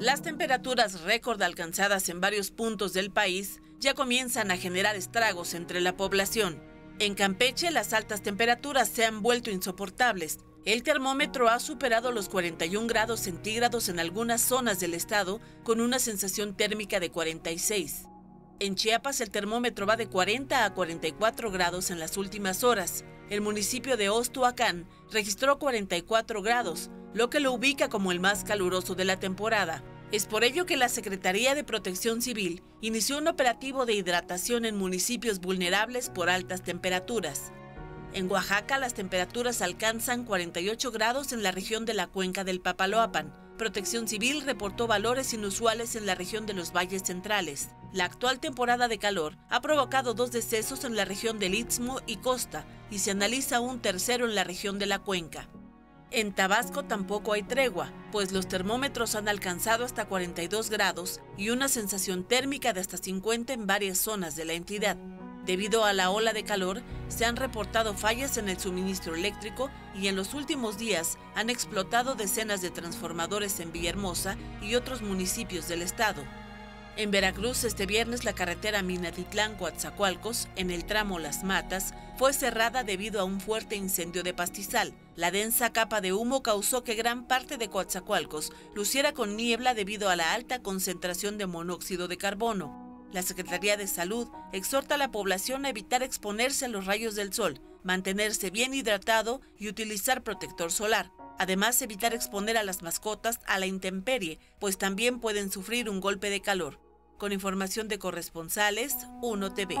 Las temperaturas récord alcanzadas en varios puntos del país ya comienzan a generar estragos entre la población. En Campeche las altas temperaturas se han vuelto insoportables. El termómetro ha superado los 41 grados centígrados en algunas zonas del estado con una sensación térmica de 46. En Chiapas el termómetro va de 40 a 44 grados en las últimas horas. El municipio de Ostuacán registró 44 grados, lo que lo ubica como el más caluroso de la temporada. Es por ello que la Secretaría de Protección Civil inició un operativo de hidratación en municipios vulnerables por altas temperaturas. En Oaxaca las temperaturas alcanzan 48 grados en la región de la cuenca del Papaloapan. Protección Civil reportó valores inusuales en la región de los valles centrales. La actual temporada de calor ha provocado dos decesos en la región del Istmo y Costa y se analiza un tercero en la región de la cuenca. En Tabasco tampoco hay tregua, pues los termómetros han alcanzado hasta 42 grados y una sensación térmica de hasta 50 en varias zonas de la entidad. Debido a la ola de calor, se han reportado fallas en el suministro eléctrico y en los últimos días han explotado decenas de transformadores en Villahermosa y otros municipios del estado. En Veracruz, este viernes, la carretera Minatitlán-Coatzacoalcos, en el tramo Las Matas, fue cerrada debido a un fuerte incendio de pastizal. La densa capa de humo causó que gran parte de Coatzacoalcos luciera con niebla debido a la alta concentración de monóxido de carbono. La Secretaría de Salud exhorta a la población a evitar exponerse a los rayos del sol, mantenerse bien hidratado y utilizar protector solar. Además, evitar exponer a las mascotas a la intemperie, pues también pueden sufrir un golpe de calor. Con información de corresponsales, 1 TV.